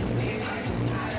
I'm not afraid of